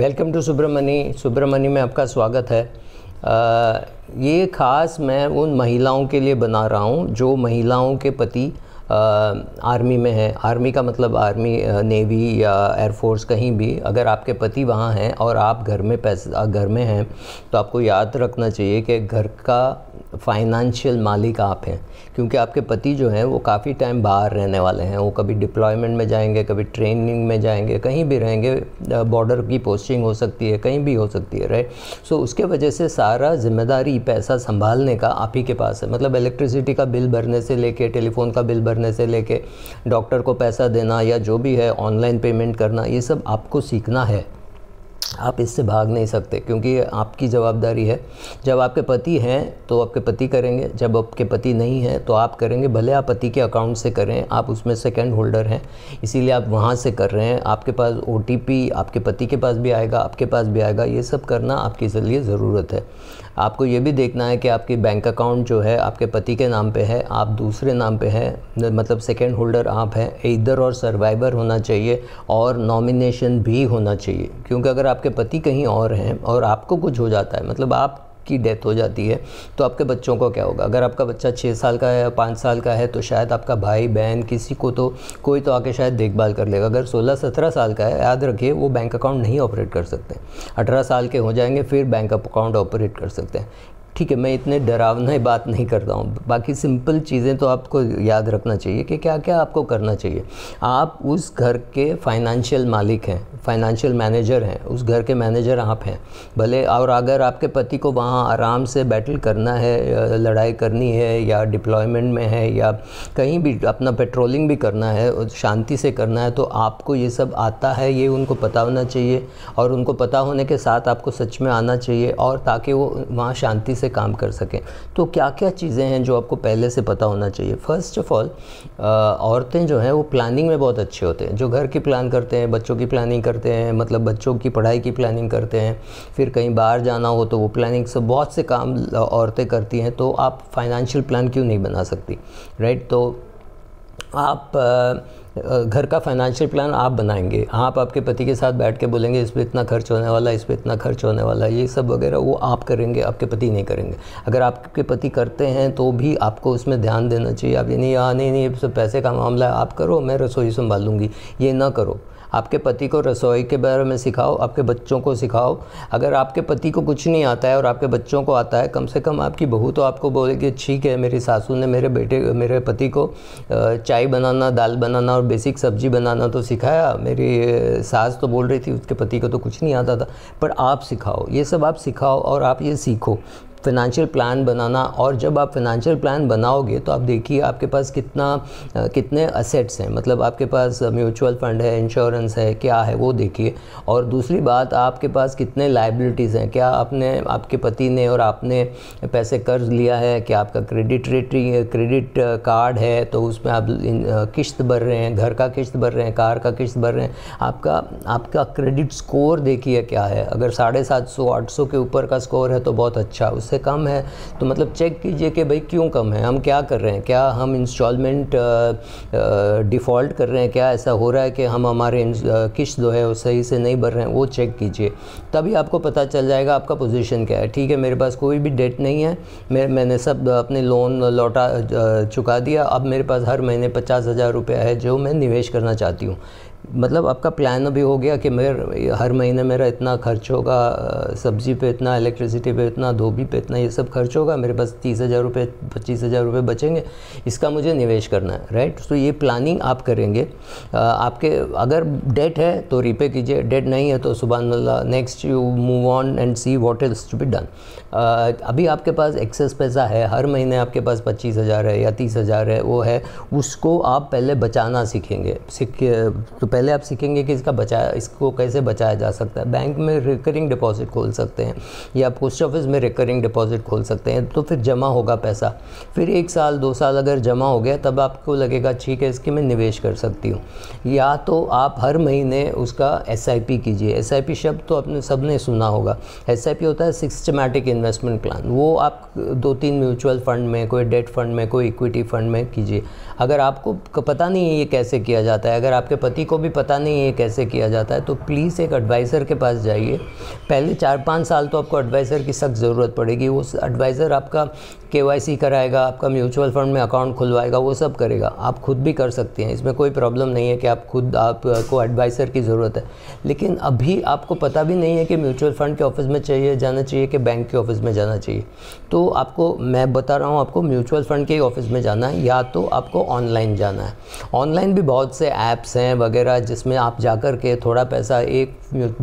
Welcome to Subramani Subramani में आपका स्वागत है। आ, ये ख़ास मैं उन महिलाओं के लिए बना रहा हूँ जो महिलाओं के पति आर्मी में है। आर्मी का मतलब आर्मी नेवी या एयरफोर्स कहीं भी अगर आपके पति वहाँ हैं और आप घर में पैसे घर में हैं तो आपको याद रखना चाहिए कि घर का फाइनेंशियल मालिक आप हैं। क्योंकि आपके पति जो हैं वो काफ़ी टाइम बाहर रहने वाले हैं। वो कभी डिप्लॉयमेंट में जाएँगे कभी ट्रेनिंग में जाएँगे कहीं भी रहेंगे बॉर्डर की पोस्टिंग हो सकती है कहीं भी हो सकती है राइट सो so, उसके वजह से सारा ज़िम्मेदारी पैसा संभालने का आप ही के पास है। मतलब इलेक्ट्रिसिटी का बिल भरने से लेके टेलीफोन का बिल भरने से लेके डॉक्टर को पैसा देना या जो भी है, ऑनलाइन पेमेंट करना, ये सब आपको सीखना है। आप इससे भाग नहीं सकते, क्योंकि आपकी जवाबदारी है। जब आपके पति हैं तो आपके पति करेंगे। जब आपके पति नहीं हैं तो आप करेंगे। भले आप पति के अकाउंट से करें, आप उसमें सेकंड होल्डर हैं, इसीलिए आप वहाँ से कर रहे हैं। आपके पास ओटीपी आपके पति के पास भी आएगा, आपके पास भी आएगा। ये सब करना आपके लिए ज़रूरत है। आपको ये भी देखना है कि आपकी बैंक अकाउंट जो है, आपके पति के नाम पे है, आप दूसरे नाम पे हैं मतलब सेकेंड होल्डर आप हैं। इधर और सर्वाइवर होना चाहिए और नॉमिनेशन भी होना चाहिए। क्योंकि अगर आपके पति कहीं और हैं और आपको कुछ हो जाता है मतलब आप की डेथ हो जाती है तो आपके बच्चों को क्या होगा? अगर आपका बच्चा छः साल का है या पाँच साल का है तो शायद आपका भाई, बहन, किसी को तो कोई तो आके शायद देखभाल कर लेगा। अगर सोलह सत्रह साल का है, याद रखिए, वो बैंक अकाउंट नहीं ऑपरेट कर सकते। अठारह साल के हो जाएँगे, फिर बैंक अकाउंट ऑपरेट कर सकते हैं। ठीक है, मैं इतने डरावना बात नहीं करता हूँ। बाकी सिंपल चीज़ें तो आपको याद रखना चाहिए कि क्या क्या आपको करना चाहिए। आप उस घर के फाइनेंशियल मालिक हैं फाइनेंशियल मैनेजर हैं, उस घर के मैनेजर आप हैं। भले और अगर आपके पति को वहाँ आराम से बैटल करना है लड़ाई करनी है या डिप्लॉयमेंट में है या कहीं भी अपना पेट्रोलिंग भी करना है शांति से करना है तो आपको ये सब आता है, ये उनको पता होना चाहिए। और उनको पता होने के साथ आपको सच में आना चाहिए और ताकि वो वहाँ शांति से काम कर सकें। तो क्या क्या चीज़ें हैं जो आपको पहले से पता होना चाहिए? फ़र्स्ट ऑफ़ ऑल औरतें जो हैं वो प्लानिंग में बहुत अच्छे होते हैं। जो घर की प्लान करते हैं, बच्चों की प्लानिंग करते हैं मतलब बच्चों की पढ़ाई की प्लानिंग करते हैं। फिर कहीं बाहर जाना हो तो वो प्लानिंग से बहुत से काम औरतें करती हैं तो आप फाइनेंशियल प्लान क्यों नहीं बना सकती? राइट तो आप घर का फाइनेंशियल प्लान आप बनाएँगे। आप आपके पति के साथ बैठ के बोलेंगे, इस पर इतना खर्च होने वाला, इस पर इतना खर्च होने वाला, ये सब वगैरह वो आप करेंगे, आपके पति नहीं करेंगे। अगर आपके पति करते हैं तो भी आपको उसमें ध्यान देना चाहिए। आप ये नहीं हाँ नहीं नहीं सब पैसे का मामला है, आप करो, मैं रसोई संभाल लूँगी ये ना करो। आपके पति को रसोई के बारे में सिखाओ, आपके बच्चों को सिखाओ। अगर आपके पति को कुछ नहीं आता है और आपके बच्चों को आता है, कम से कम आपकी बहू तो आपको बोलेगी ठीक है, मेरी सासू ने मेरे बेटे, मेरे पति को चाय बनाना, दाल बनाना और बेसिक सब्ज़ी बनाना तो सिखाया। मेरी सास तो बोल रही थी, उसके पति को तो कुछ नहीं आता था। पर आप सिखाओ, ये सब आप सिखाओ और आप ये सीखो। फिनंशियल प्लान बनाना और जब आप फिनंशियल प्लान बनाओगे तो आप देखिए आपके पास कितना कितने असेट्स हैं। मतलब आपके पास म्यूचुअल फंड है इंश्योरेंस है, क्या है वो देखिए। और दूसरी बात, आपके पास कितने लाइबिलिटीज़ हैं। क्या आपने, आपके पति ने और आपने पैसे कर्ज लिया है? क्या आपका क्रेडिट रेटिंग क्रेडिट कार्ड है? तो उसमें आप किश्त भर रहे हैं, घर का किश्त भर रहे हैं, कार का किश्त भर रहे हैं। आपका आपका क्रेडिट स्कोर देखिए क्या है। अगर साढ़े सात सौ, आठ सौ के ऊपर का स्कोर है तो बहुत अच्छा उस से कम है तो मतलब चेक कीजिए कि भाई क्यों कम है, हम क्या कर रहे हैं, क्या हम इंस्टॉलमेंट डिफ़ॉल्ट कर रहे हैं, क्या ऐसा हो रहा है कि हम हमारे किश्त जो है वो सही से नहीं भर रहे हैं, वो चेक कीजिए। तभी आपको पता चल जाएगा आपका पोजीशन क्या है, ठीक है, मेरे पास कोई भी डेट नहीं है, मैं, मैंने सब अपने लोन लौटा चुका दिया, अब मेरे पास हर महीने पचास हज़ार रुपया है जो मैं निवेश करना चाहती हूँ। मतलब आपका प्लान अभी हो गया कि मेरे, हर महीने मेरा इतना खर्च होगा सब्ज़ी पे इतना इलेक्ट्रिसिटी पे इतना, धोबी पे इतना, ये सब खर्च होगा, मेरे पास तीस हज़ार रुपये, पच्चीस हज़ार रुपये बचेंगे, इसका मुझे निवेश करना है राइट तो ये प्लानिंग आप करेंगे। आपके अगर डेट है तो रीपे कीजिए डेट नहीं है तो सुबह next you move on and see what is to be done अभी आपके पास एक्सेस पैसा है, हर महीने आपके पास पच्चीस हज़ार है या तीस हज़ार है, वो है, उसको आप पहले बचाना सीखेंगे। सीख तो पहले आप सीखेंगे कि इसका बचाया इसको कैसे बचाया जा सकता है। बैंक में रिकरिंग डिपॉजिट खोल सकते हैं, या पोस्ट ऑफ़िस में रिकरिंग डिपॉजिट खोल सकते हैं तो फिर जमा होगा पैसा। फिर एक साल, दो साल अगर जमा हो गया, तब आपको लगेगा, ठीक है, इसकी मैं निवेश कर सकती हूँ। या तो आप हर महीने उसका एसआईपी कीजिए। एसआईपी शब्द तो आपने सबने सुना होगा। एसआईपी होता है सिस्टमेटिक इन्वेस्टमेंट प्लान वो आप दो तीन म्यूचुअल फंड में, कोई डेट फंड में, कोई इक्विटी फंड में कीजिए। अगर आपको पता नहीं है ये कैसे किया जाता है, अगर आपके पति को भी पता नहीं है ये कैसे किया जाता है तो प्लीज़ एक एडवाइज़र के पास जाइए। पहले चार पाँच साल तो आपको एडवाइज़र की सख्त ज़रूरत पड़ेगी, वो एडवाइज़र आपका के कराएगा, आपका म्यूचुअल फंड में अकाउंट खुलवाएगा, वो सब करेगा। आप खुद भी कर सकते हैं, इसमें कोई प्रॉब्लम नहीं है कि आप खुद आपको एडवाइज़र की ज़रूरत है। लेकिन अभी आपको पता भी नहीं है कि म्यूचुअल फंड के ऑफ़िस में चाहिए, जाना चाहिए कि बैंक के ऑफ़िस में जाना चाहिए। तो आपको, मैं बता रहा हूँ, आपको म्यूचुअल फंड के ऑफ़िस में जाना है, या तो आपको ऑनलाइन जाना है। ऑनलाइन भी बहुत से ऐप्स हैं वगैरह, जिसमें आप जा कर के थोड़ा पैसा एक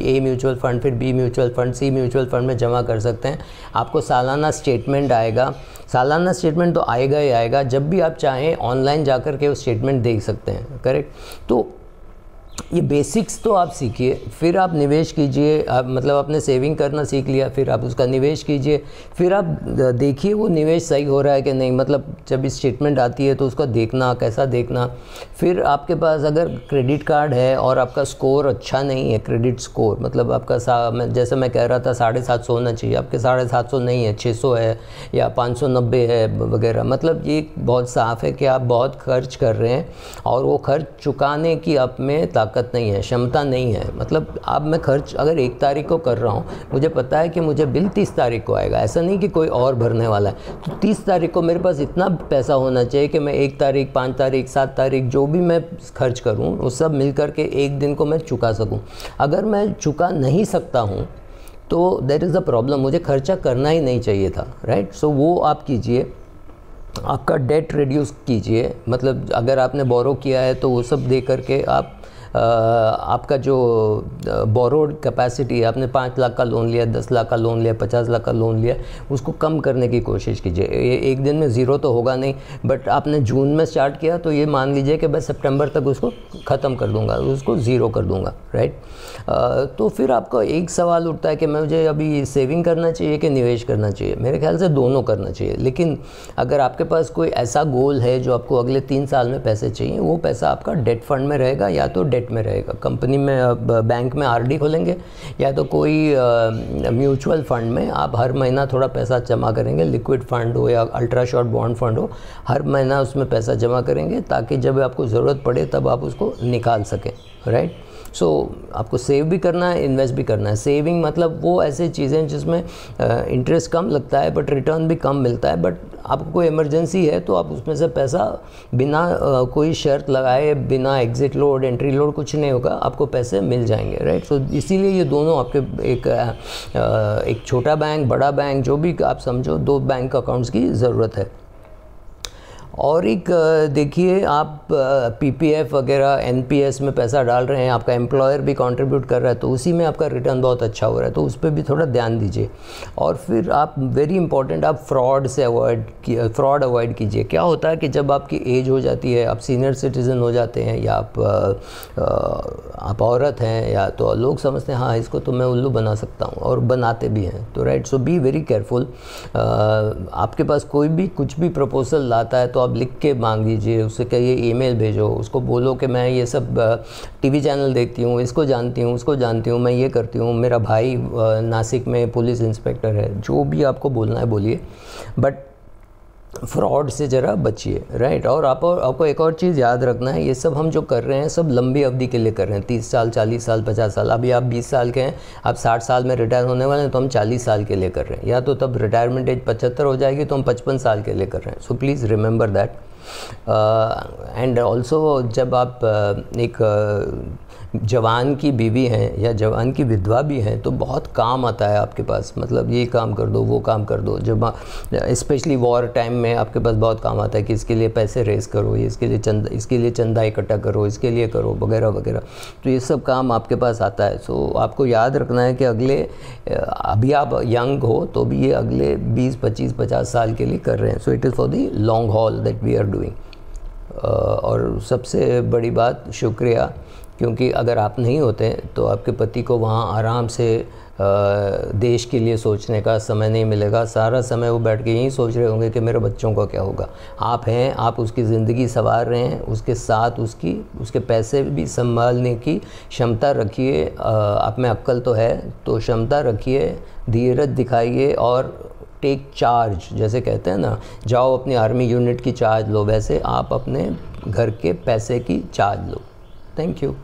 ए म्यूचुअल फ़ंड फिर B mutual fund C mutual fund में जमा कर सकते हैं। आपको सालाना स्टेटमेंट आएगा। सालाना स्टेटमेंट तो आएगा ही आएगा। जब भी आप चाहें ऑनलाइन जा कर के वो स्टेटमेंट देख सकते हैं। करेक्ट तो ये बेसिक्स तो आप सीखिए, फिर आप निवेश कीजिए, आप मतलब आपने सेविंग करना सीख लिया, फिर आप उसका निवेश कीजिए, फिर आप देखिए वो निवेश सही हो रहा है कि नहीं मतलब जब स्टेटमेंट आती है तो उसका देखना, कैसा देखना। फिर आपके पास अगर क्रेडिट कार्ड है और आपका स्कोर अच्छा नहीं है क्रेडिट स्कोर मतलब आपका सा, मैं, जैसे मैं कह रहा था साढ़े सात सौ होना चाहिए, आपके साढ़े सात सौ नहीं है छः सौ है या पाँच सौ नब्बे है वगैरह मतलब ये बहुत साफ़ है कि आप बहुत खर्च कर रहे हैं और वो खर्च चुकाने की आप में ताकत नहीं है, क्षमता नहीं है। मतलब अब मैं खर्च अगर एक तारीख को कर रहा हूँ, मुझे पता है कि मुझे बिल तीस तारीख को आएगा। ऐसा नहीं कि कोई और भरने वाला है। तो तीस तारीख को मेरे पास इतना पैसा होना चाहिए कि मैं एक तारीख, पाँच तारीख, सात तारीख जो भी मैं खर्च करूँ, वो सब मिल करके एक दिन को मैं चुका सकूँ। अगर मैं चुका नहीं सकता हूँ तो देर इज़ अ प्रॉब्लम मुझे खर्चा करना ही नहीं चाहिए था राइट सो वो आप कीजिए। आपका डेट रिड्यूस कीजिए। मतलब अगर आपने बोरो किया है तो वो सब दे करके आप आपका जो बोरोड कैपेसिटी है, आपने पाँच लाख का लोन लिया, दस लाख का लोन लिया, पचास लाख का लोन लिया, उसको कम करने की कोशिश कीजिए। एक दिन में ज़ीरो तो होगा नहीं बट आपने जून में स्टार्ट किया तो ये मान लीजिए कि मैं सितंबर तक उसको ख़त्म कर दूँगा, उसको ज़ीरो कर दूँगा राइट तो फिर आपका एक सवाल उठता है कि मैं मुझे अभी सेविंग करना चाहिए कि निवेश करना चाहिए? मेरे ख्याल से दोनों करना चाहिए, लेकिन अगर आपके पास कोई ऐसा गोल है जो आपको अगले तीन साल में पैसे चाहिए, वो पैसा आपका डेट फंड में रहेगा, या तो डेट में रहेगा। कंपनी में बैंक में आरडी खोलेंगे या तो कोई म्यूचुअल फंड में आप हर महीना थोड़ा पैसा जमा करेंगे लिक्विड फंड हो या अल्ट्रा शॉर्ट बॉन्ड फंड हो हर महीना उसमें पैसा जमा करेंगे ताकि जब आपको ज़रूरत पड़े तब आप उसको निकाल सकें राइट सो so, आपको सेव भी करना है इन्वेस्ट भी करना है। सेविंग मतलब वो ऐसी चीज़ें जिसमें इंटरेस्ट कम लगता है बट रिटर्न भी कम मिलता है बट आपको कोई इमरजेंसी है तो आप उसमें से पैसा बिना आ, कोई शर्त लगाए बिना एग्ज़िट लोड एंट्री लोड कुछ नहीं होगा आपको पैसे मिल जाएँगे राइट सो इसीलिए ये दोनों आपके एक आ, एक छोटा बैंक बड़ा बैंक जो भी आप समझो दो बैंक अकाउंट्स की ज़रूरत है। और एक देखिए, आप पीपीएफ वगैरह एनपीएस में पैसा डाल रहे हैं, आपका एम्प्लॉयर भी कंट्रीब्यूट कर रहा है तो उसी में आपका रिटर्न बहुत अच्छा हो रहा है तो उस पर भी थोड़ा ध्यान दीजिए। और फिर आप वेरी इंपॉर्टेंट आप फ्रॉड से अवॉइड फ्रॉड अवॉइड कीजिए। क्या होता है कि जब आपकी एज हो जाती है, आप सीनियर सिटीज़न हो जाते हैं, या आप आप औरत हैं, या तो लोग समझते हैं हाँ इसको तो मैं उल्लू बना सकता हूँ, और बनाते भी हैं तो right so be very careful आपके पास कोई भी कुछ भी प्रपोजल लाता है तो आप लिख के मांग लीजिए, उससे कहिए ईमेल भेजो, उसको बोलो कि मैं ये सब टीवी चैनल देखती हूँ, इसको जानती हूँ, उसको जानती हूँ, मैं ये करती हूँ, मेरा भाई नासिक में पुलिस इंस्पेक्टर है, जो भी आपको बोलना है बोलिए। बट फ्रॉड से ज़रा बचिए राइट और आप और आपको एक और चीज़ याद रखना है, ये सब हम जो कर रहे हैं, सब लंबी अवधि के लिए कर रहे हैं। तीस साल, चालीस साल, पचास साल। अभी आप बीस साल के हैं, आप साठ साल में रिटायर होने वाले हैं तो हम चालीस साल के लिए कर रहे हैं। या तो तब रिटायरमेंट एज पचहत्तर हो जाएगी तो हम पचपन साल के लिए कर रहे हैं। So please remember that and also जब आप एक जवान की बीवी हैं या जवान की विधवा भी हैं तो बहुत काम आता है आपके पास। मतलब ये काम कर दो, वो काम कर दो। जब स्पेशली वॉर टाइम में आपके पास बहुत काम आता है कि इसके लिए पैसे रेस करो ये इसके लिए चंदा, इसके लिए चंदा इकट्ठा करो, इसके लिए करो, वगैरह वगैरह। तो ये सब काम आपके पास आता है। सो आपको याद रखना है कि अगले अभी आप यंग हो तो भी ये अगले 20 25 50 साल के लिए कर रहे हैं। So it is for the long haul that we are doing और सबसे बड़ी बात शुक्रिया, क्योंकि अगर आप नहीं होते तो आपके पति को वहाँ आराम से देश के लिए सोचने का समय नहीं मिलेगा। सारा समय वो बैठ के यही सोच रहे होंगे कि मेरे बच्चों का क्या होगा। आप हैं, आप उसकी ज़िंदगी संवार रहे हैं, उसके साथ उसकी, उसके पैसे भी संभालने की क्षमता रखिए। आप में अक्ल तो है तो क्षमता रखिए, धीरज दिखाइए और टेक चार्ज जैसे कहते हैं ना, जाओ अपनी आर्मी यूनिट की चार्ज लो, वैसे आप अपने घर के पैसे की चार्ज लो। Thank you